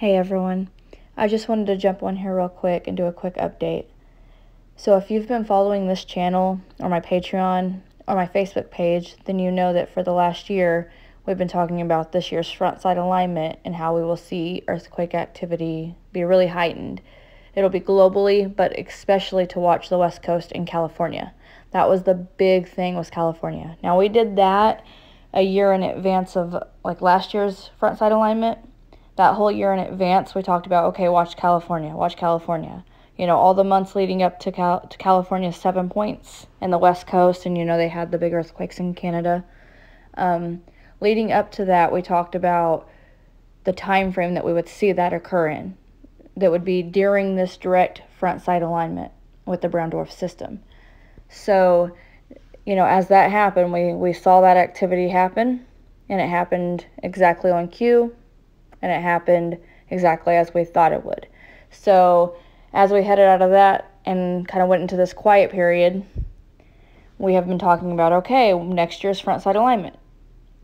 Hey everyone, I just wanted to jump on here real quick and do a quick update. So, if you've been following this channel or my Patreon or my Facebook page, then you know that for the last year we've been talking about this year's front side alignment and how we will see earthquake activity be really heightened. It'll be globally, but especially to watch the West Coast in California. That was the big thing was California. Now we did that a year in advance of like last year's front side alignment that whole year in advance, we talked about okay, watch California, watch California. You know, all the months leading up to, Cal- to California's seven points and the West Coast, and you know, they had the big earthquakes in Canada. Um, leading up to that, we talked about the time frame that we would see that occur in. That would be during this direct front side alignment with the brown dwarf system. So, you know, as that happened, we, we saw that activity happen, and it happened exactly on cue and it happened exactly as we thought it would. So, as we headed out of that and kind of went into this quiet period, we have been talking about okay, next year's front side alignment.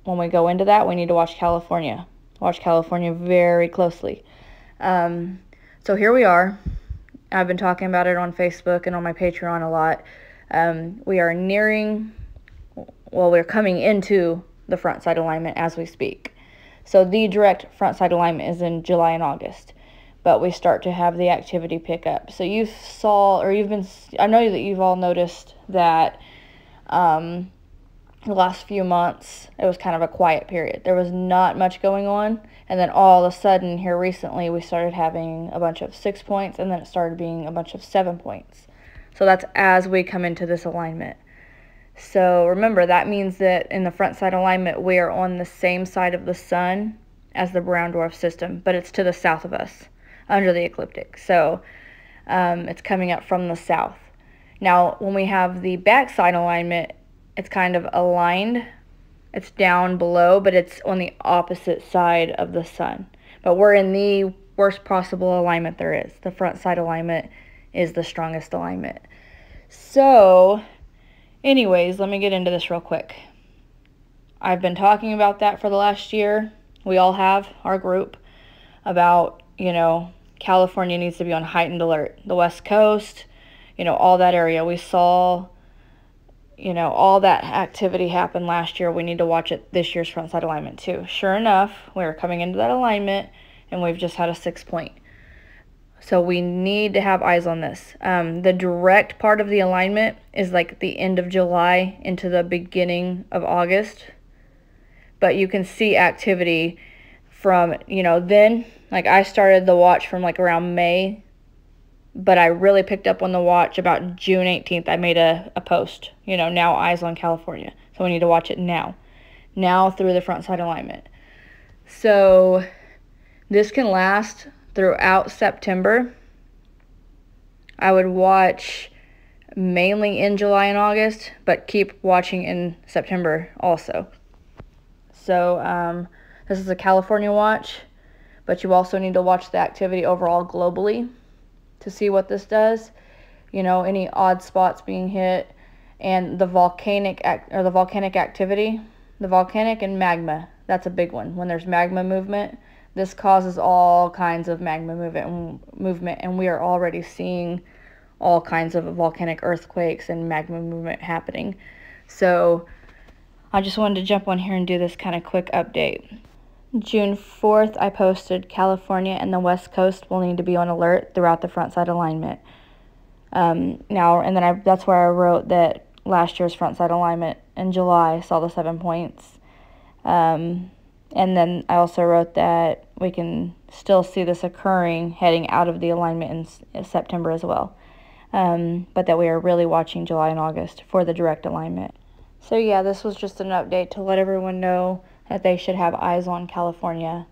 When we go into that, we need to watch California. Watch California very closely. Um, so here we are. I've been talking about it on Facebook and on my Patreon a lot. Um, we are nearing, well, we're coming into the front side alignment as we speak. So the direct front side alignment is in July and August, but we start to have the activity pick up. So you saw, or you've been, I know that you've all noticed that um, the last few months it was kind of a quiet period. There was not much going on, and then all of a sudden here recently we started having a bunch of six points, and then it started being a bunch of seven points. So that's as we come into this alignment. So remember, that means that in the front side alignment, we are on the same side of the sun as the brown dwarf system, but it's to the south of us, under the ecliptic. So um, it's coming up from the south. Now, when we have the backside alignment, it's kind of aligned. It's down below, but it's on the opposite side of the sun. But we're in the worst possible alignment there is. The front side alignment is the strongest alignment. So Anyways, let me get into this real quick. I've been talking about that for the last year. We all have, our group, about, you know, California needs to be on heightened alert. The West Coast, you know, all that area. We saw, you know, all that activity happen last year. We need to watch it this year's frontside alignment too. Sure enough, we are coming into that alignment and we've just had a six point. So we need to have eyes on this. Um, the direct part of the alignment is like the end of July into the beginning of August. But you can see activity from, you know, then, like I started the watch from like around May, but I really picked up on the watch about June 18th. I made a, a post, you know, now eyes on California. So we need to watch it now. Now through the front side alignment. So this can last throughout September. I would watch mainly in July and August, but keep watching in September also. So, um, this is a California watch, but you also need to watch the activity overall globally to see what this does. You know, any odd spots being hit and the volcanic act or the volcanic activity, the volcanic and magma. That's a big one. When there's magma movement, this causes all kinds of magma movement, movement, and we are already seeing all kinds of volcanic earthquakes and magma movement happening. So I just wanted to jump on here and do this kind of quick update. June 4th, I posted California and the West Coast will need to be on alert throughout the front side alignment. Um, now, and then I, that's where I wrote that last year's front side alignment in July saw the seven points. Um, and then I also wrote that we can still see this occurring heading out of the alignment in September as well. Um, but that we are really watching July and August for the direct alignment. So, yeah, this was just an update to let everyone know that they should have eyes on California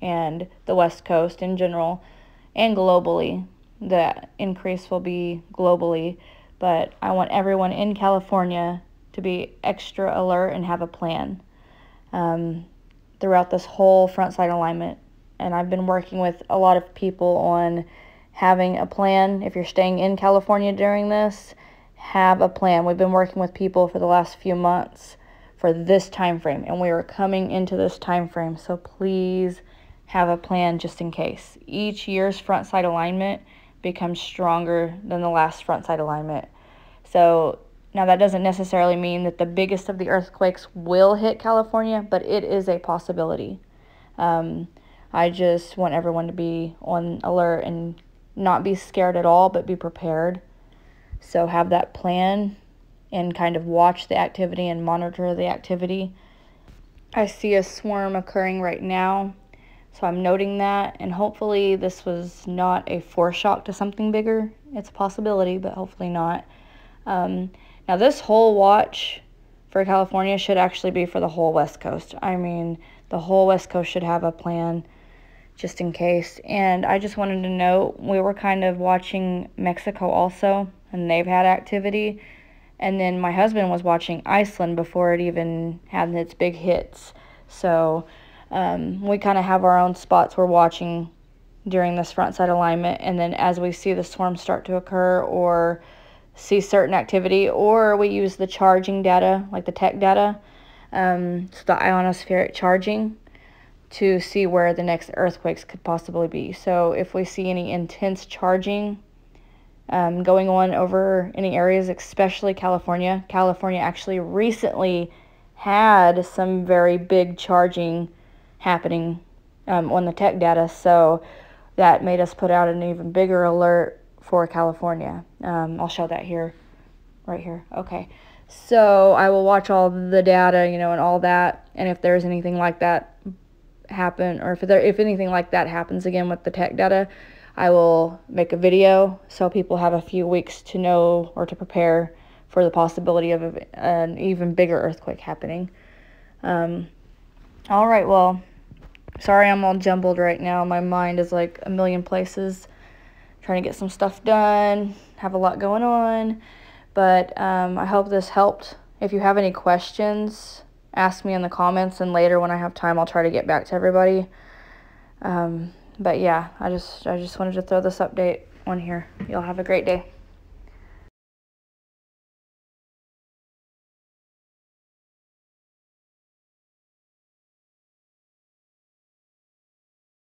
and the West Coast in general and globally. The increase will be globally, but I want everyone in California to be extra alert and have a plan. Um, throughout this whole front side alignment. And I've been working with a lot of people on having a plan. If you're staying in California during this, have a plan. We've been working with people for the last few months for this time frame and we are coming into this time frame. So please have a plan just in case. Each year's front side alignment becomes stronger than the last front side alignment. So now that doesn't necessarily mean that the biggest of the earthquakes will hit California, but it is a possibility. Um, I just want everyone to be on alert and not be scared at all, but be prepared. So have that plan and kind of watch the activity and monitor the activity. I see a swarm occurring right now, so I'm noting that, and hopefully this was not a foreshock to something bigger. It's a possibility, but hopefully not. Um, now, this whole watch for California should actually be for the whole West Coast. I mean, the whole West Coast should have a plan just in case. And I just wanted to note we were kind of watching Mexico also, and they've had activity. And then my husband was watching Iceland before it even had its big hits. So um, we kind of have our own spots we're watching during this front side alignment. And then as we see the storm start to occur or see certain activity, or we use the charging data, like the TEC data, um, so the ionospheric charging to see where the next earthquakes could possibly be. So if we see any intense charging um, going on over any areas, especially California, California actually recently had some very big charging happening um, on the tech data. So that made us put out an even bigger alert for California. Um, I'll show that here, right here. Okay. So I will watch all the data, you know, and all that. And if there's anything like that happen, or if there, if anything like that happens again with the TEC data, I will make a video so people have a few weeks to know or to prepare for the possibility of an even bigger earthquake happening. Um, all right, well, sorry I'm all jumbled right now. My mind is like a million places, trying to get some stuff done, have a lot going on. But um, I hope this helped. If you have any questions, ask me in the comments, and later when I have time, I'll try to get back to everybody. Um, but yeah, I just I just wanted to throw this update on here. Y'all have a great day.